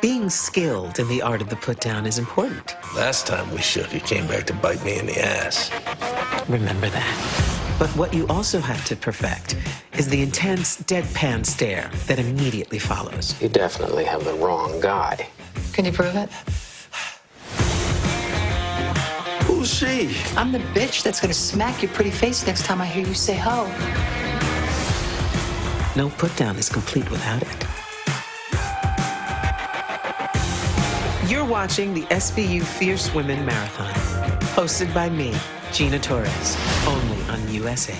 Being skilled in the art of the put down is important. Last time we shook, it came back to bite me in the ass. Remember that. But what you also have to perfect is the intense deadpan stare that immediately follows. You definitely have the wrong guy. Can you prove it? Who's she? I'm the bitch that's gonna smack your pretty face next time I hear you say ho. No put down is complete without it. You're watching the SVU Fierce Women Marathon, hosted by me, Gina Torres, only on USA.